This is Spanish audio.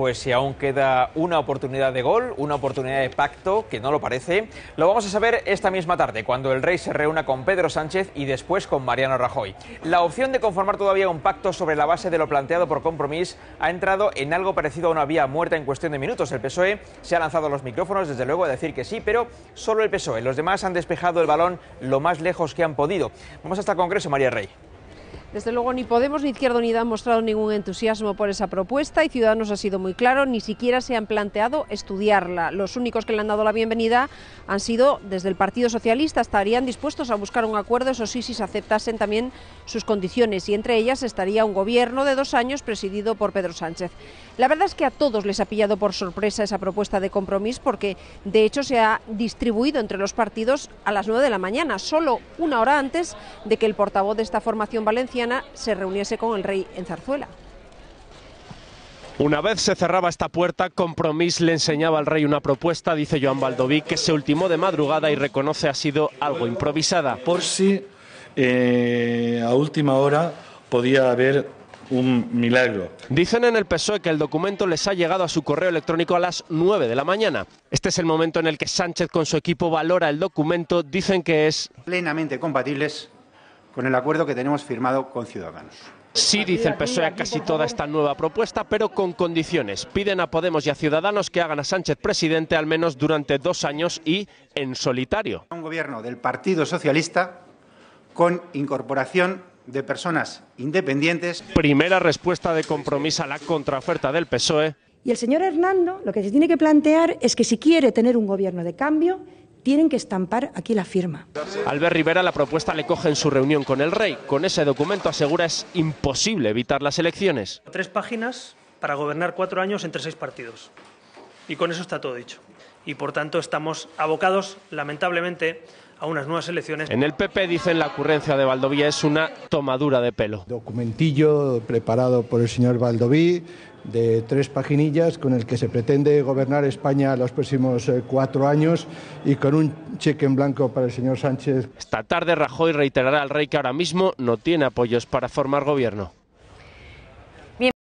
pues si aún queda una oportunidad de gol, una oportunidad de pacto, que no lo parece, lo vamos a saber esta misma tarde, cuando el rey se reúna con Pedro Sánchez y después con Mariano Rajoy. La opción de conformar todavía un pacto sobre la base de lo planteado por Compromís ha entrado en algo parecido a una vía muerta en cuestión de minutos. El PSOE se ha lanzado a los micrófonos, desde luego, a decir que sí, pero solo el PSOE. Los demás han despejado el balón lo más lejos que han podido. Vamos hasta Congreso, María Rey. Desde luego ni Podemos ni Izquierda Unida han mostrado ningún entusiasmo por esa propuesta y Ciudadanos ha sido muy claro, ni siquiera se han planteado estudiarla. Los únicos que le han dado la bienvenida han sido desde el Partido Socialista, estarían dispuestos a buscar un acuerdo, eso sí, si se aceptasen también sus condiciones y entre ellas estaría un gobierno de dos años presidido por Pedro Sánchez. La verdad es que a todos les ha pillado por sorpresa esa propuesta de compromiso porque de hecho se ha distribuido entre los partidos a las nueve de la mañana, solo una hora antes de que el portavoz de esta formación valenciana se reuniese con el rey en Zarzuela. Una vez se cerraba esta puerta, Compromís le enseñaba al rey una propuesta, dice Joan Baldoví, que se ultimó de madrugada y reconoce ha sido algo improvisada. Por si eh, a última hora podía haber un milagro. Dicen en el PSOE que el documento les ha llegado a su correo electrónico a las 9 de la mañana. Este es el momento en el que Sánchez con su equipo valora el documento, dicen que es plenamente compatibles con el acuerdo que tenemos firmado con Ciudadanos. Sí, dice el PSOE a casi toda esta nueva propuesta, pero con condiciones. Piden a Podemos y a Ciudadanos que hagan a Sánchez presidente al menos durante dos años y en solitario. Un gobierno del Partido Socialista con incorporación de personas independientes. Primera respuesta de compromiso a la contraoferta del PSOE. Y el señor Hernando lo que se tiene que plantear es que si quiere tener un gobierno de cambio, tienen que estampar aquí la firma. Albert Rivera la propuesta le coge en su reunión con el rey. Con ese documento asegura es imposible evitar las elecciones. Tres páginas para gobernar cuatro años entre seis partidos. Y con eso está todo dicho. Y por tanto estamos abocados, lamentablemente, a unas nuevas elecciones. En el PP dicen la ocurrencia de Valdoví es una tomadura de pelo. Documentillo preparado por el señor Valdoví de tres paginillas con el que se pretende gobernar España los próximos eh, cuatro años y con un cheque en blanco para el señor Sánchez. Esta tarde Rajoy reiterará al rey que ahora mismo no tiene apoyos para formar gobierno.